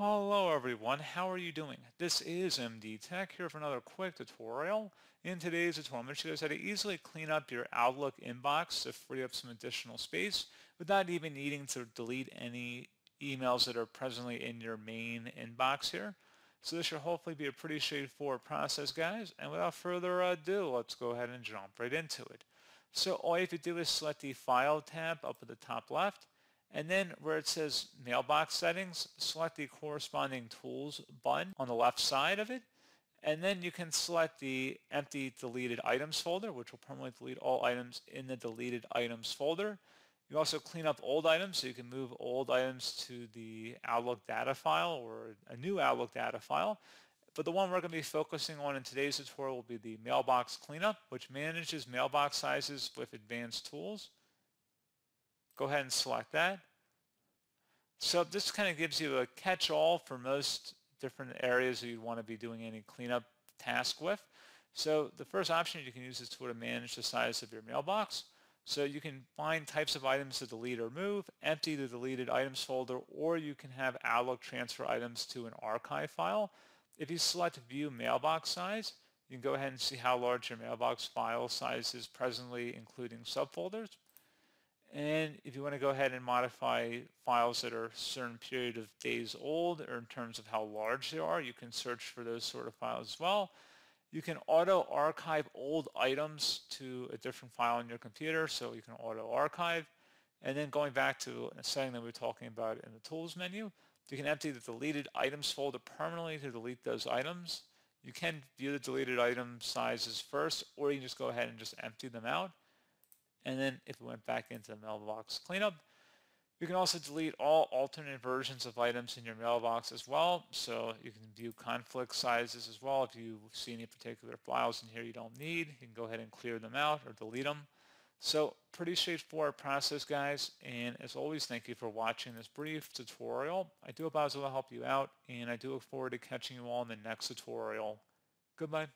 Hello everyone, how are you doing? This is MD Tech here for another quick tutorial. In today's tutorial, I'm going to show you how to easily clean up your Outlook inbox to free up some additional space without even needing to delete any emails that are presently in your main inbox here. So this should hopefully be a pretty straightforward process guys, and without further ado, let's go ahead and jump right into it. So all you have to do is select the File tab up at the top left, and then where it says mailbox settings, select the corresponding tools button on the left side of it. And then you can select the empty deleted items folder, which will permanently delete all items in the deleted items folder. You also clean up old items, so you can move old items to the Outlook data file or a new Outlook data file. But the one we're going to be focusing on in today's tutorial will be the mailbox cleanup, which manages mailbox sizes with advanced tools. Go ahead and select that. So this kind of gives you a catch-all for most different areas that you'd want to be doing any cleanup task with. So the first option you can use is to manage the size of your mailbox. So you can find types of items to delete or move, empty the deleted items folder, or you can have Outlook transfer items to an archive file. If you select view mailbox size, you can go ahead and see how large your mailbox file size is presently, including subfolders. And if you want to go ahead and modify files that are a certain period of days old or in terms of how large they are, you can search for those sort of files as well. You can auto archive old items to a different file on your computer, so you can auto archive. And then going back to a setting that we were talking about in the tools menu, you can empty the deleted items folder permanently to delete those items. You can view the deleted item sizes first, or you can just go ahead and just empty them out. And then if we went back into the mailbox cleanup, you can also delete all alternate versions of items in your mailbox as well. So you can view conflict sizes as well. If you see any particular files in here you don't need, you can go ahead and clear them out or delete them. So pretty straightforward process, guys. And as always, thank you for watching this brief tutorial. I do hope I was able to help you out, and I do look forward to catching you all in the next tutorial. Goodbye.